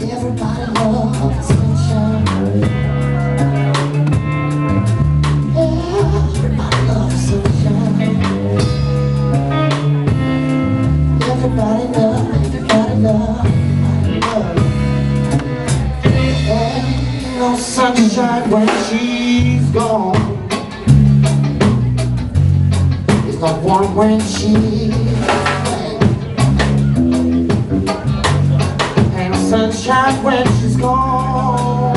Everybody loves sunshine. Everybody loves sunshine. Everybody loves, everybody loves, everybody loves. Ain't no sunshine when she's gone. It's not warm when she's shine when she's gone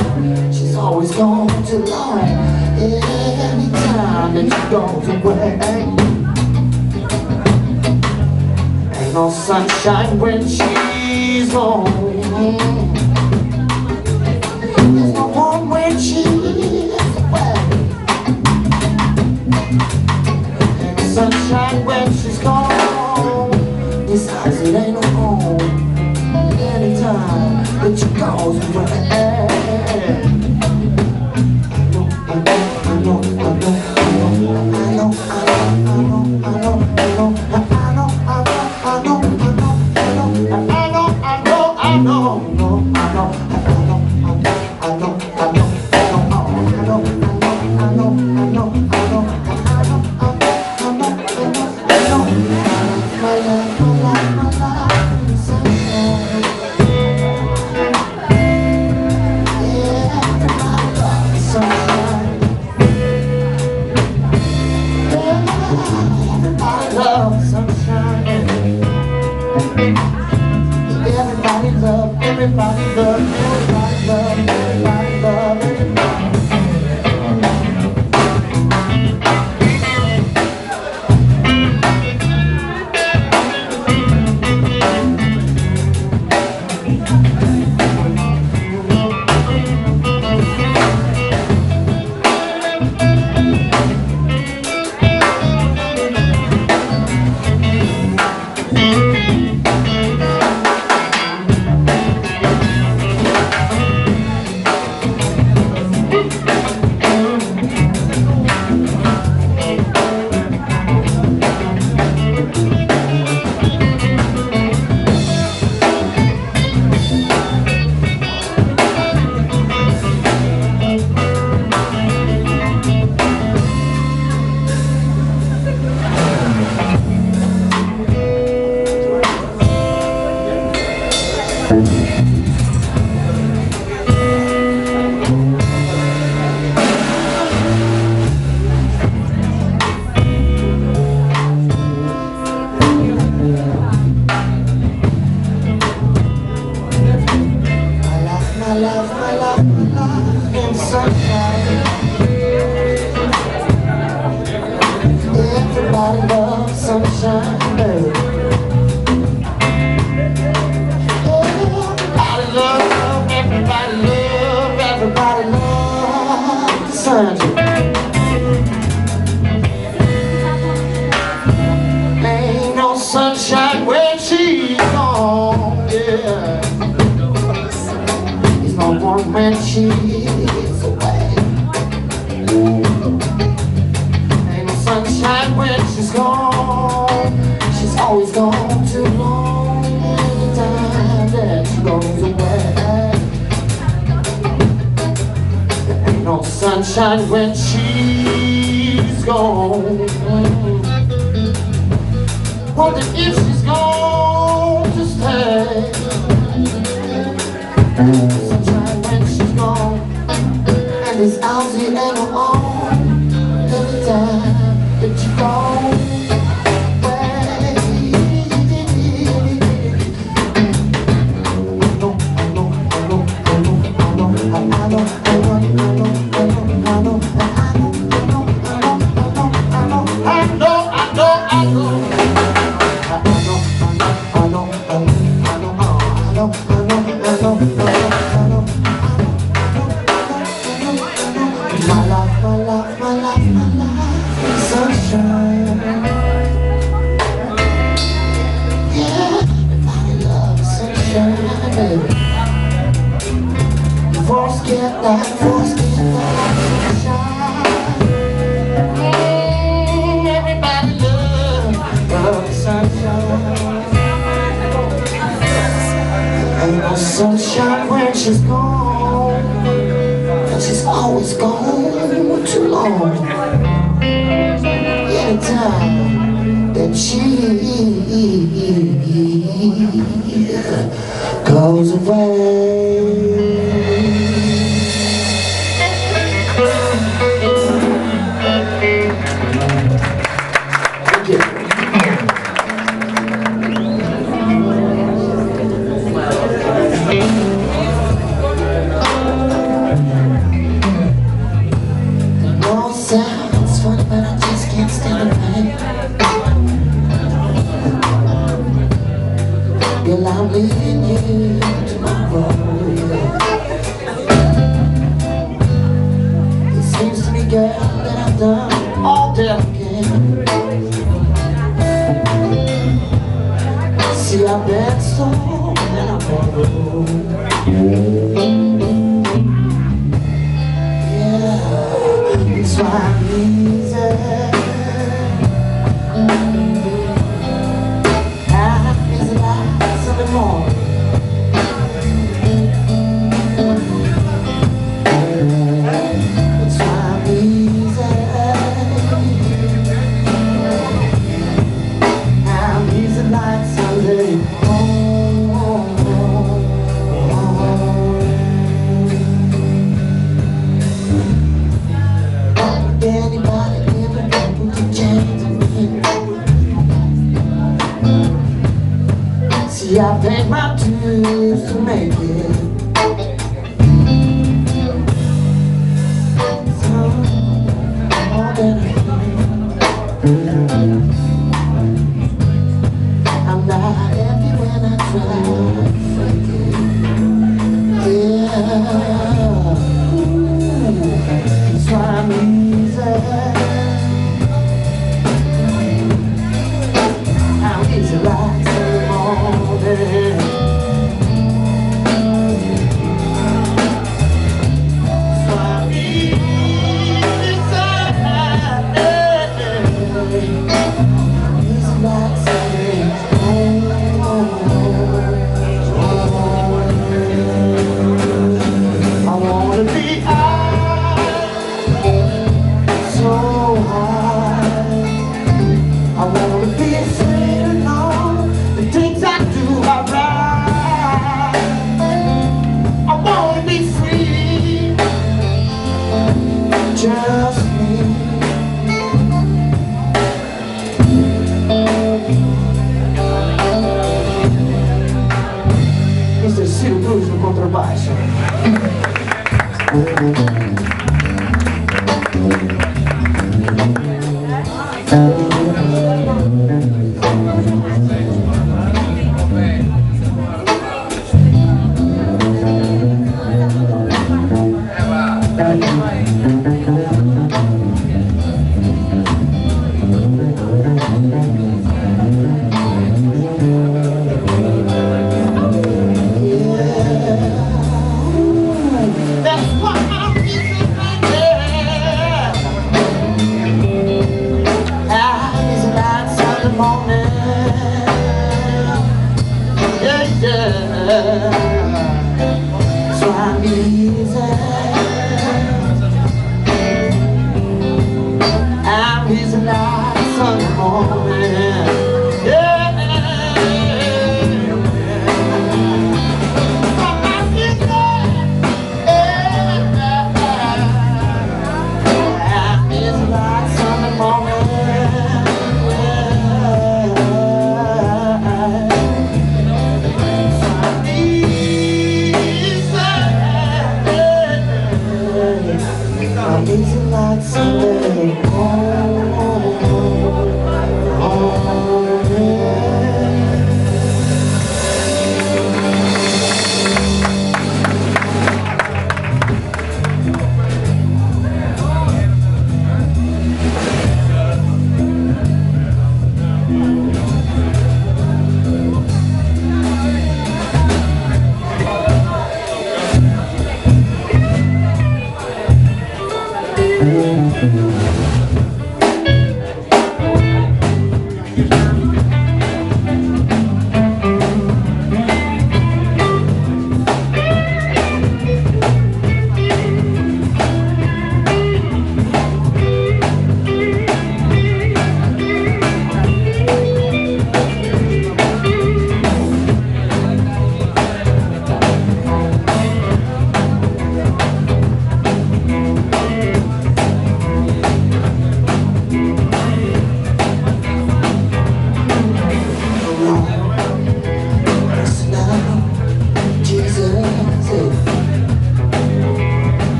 She's always gone to lie. Anytime time that she goes away Ain't. No sunshine when she's gone. There's no warmth when she's away. Ain't no sunshine when she's gone. Besides, it ain't no home. Anytime but you caused me Everybody love, everybody love, everybody love, everybody time when she's gone. She's always gone too long. Every time that she goes away. There ain't no sunshine when she's gone. What if it's funny but I just can't stand the Girl, I'm leaving you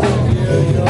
Yeah.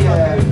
yeah.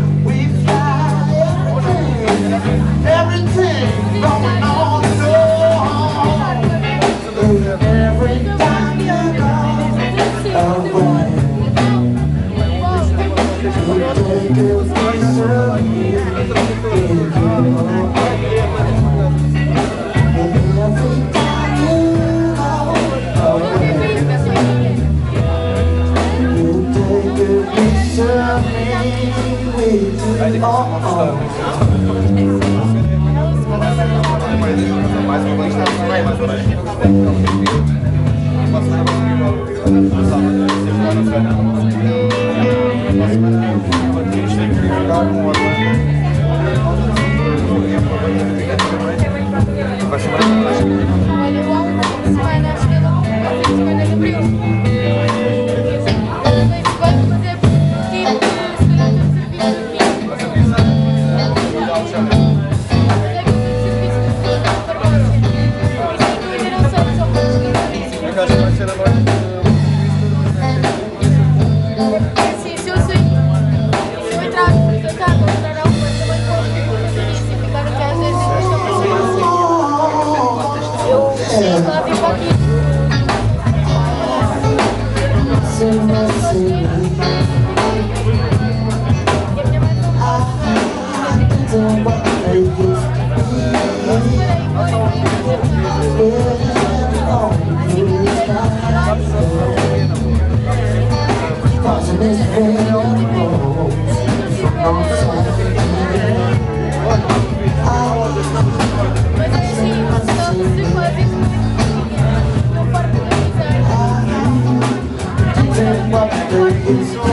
So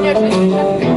señor.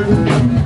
Before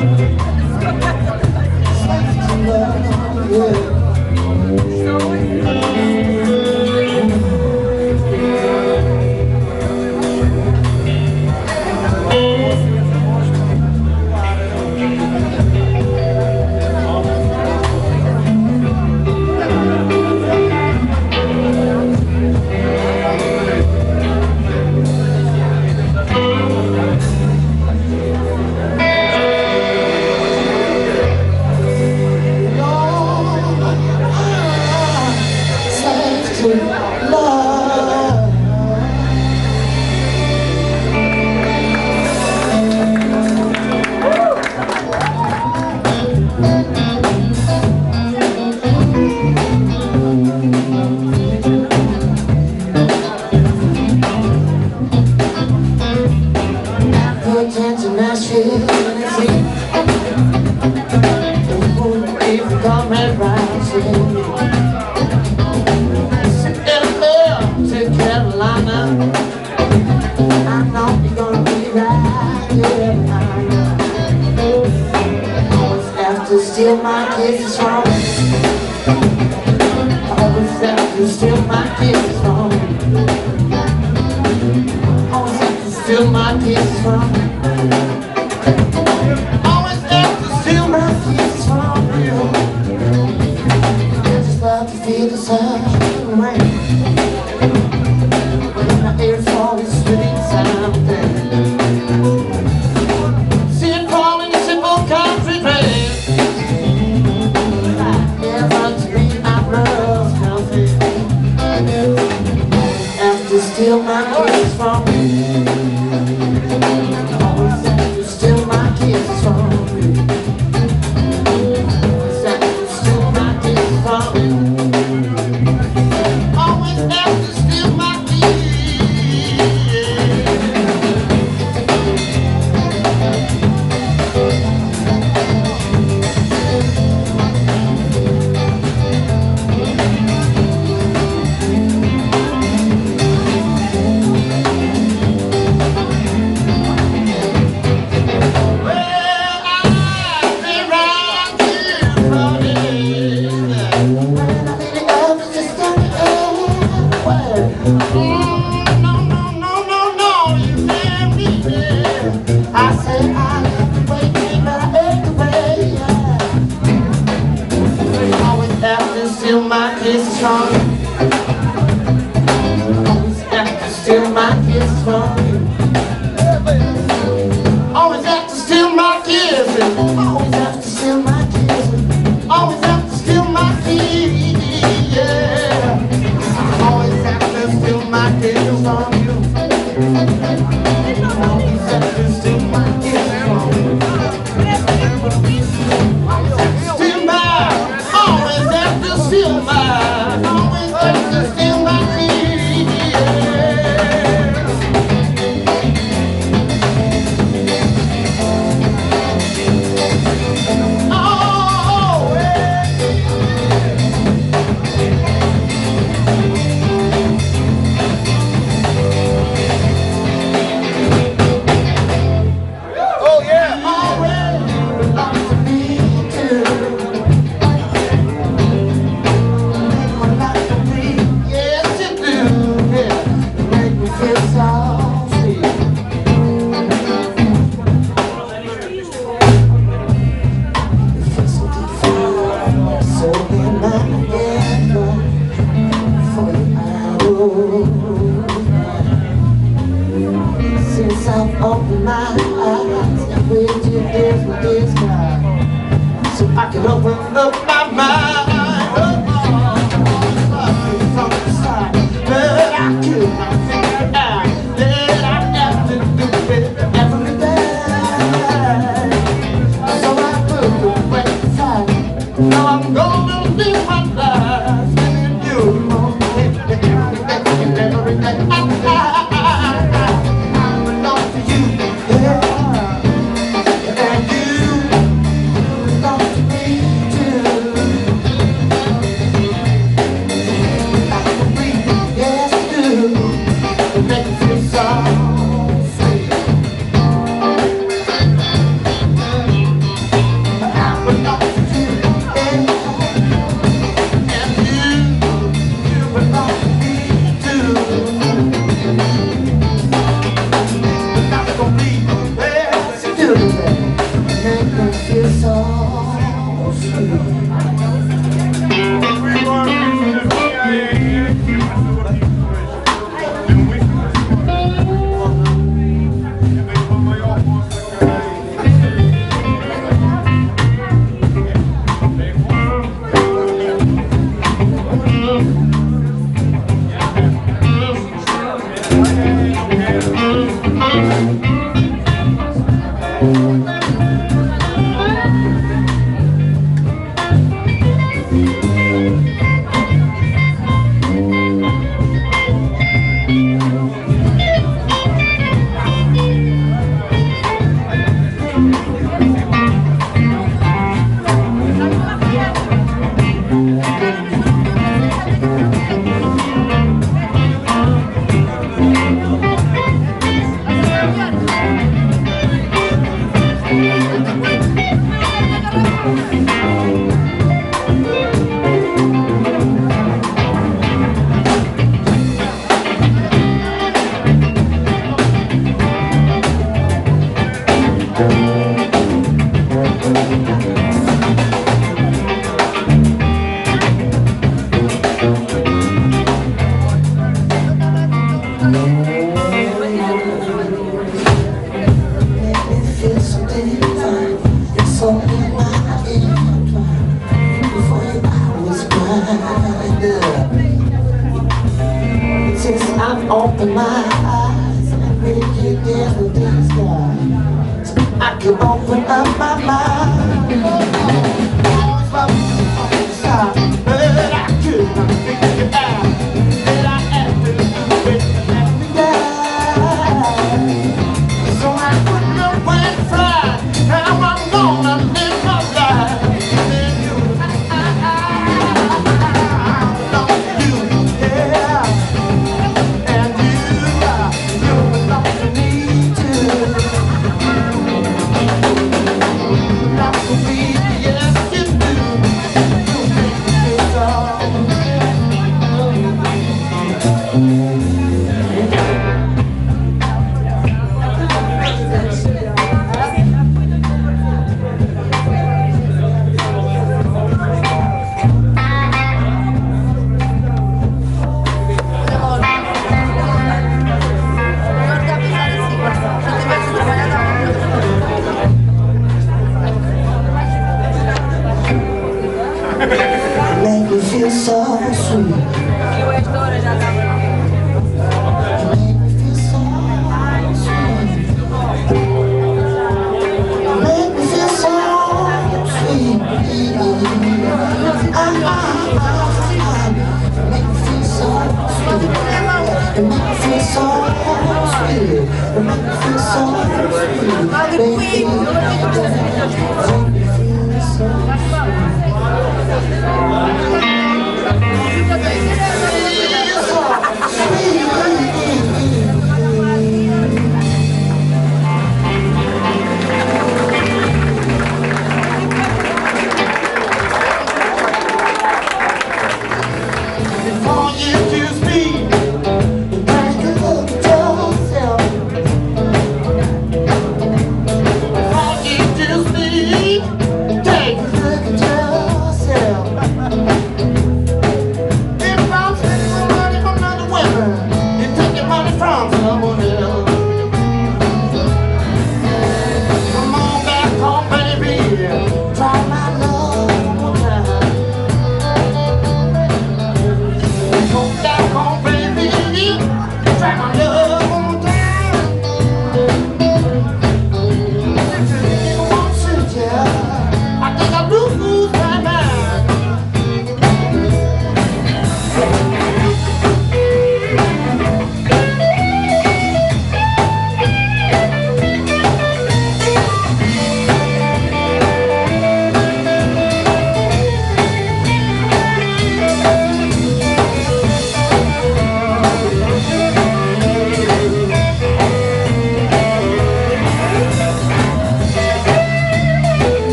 you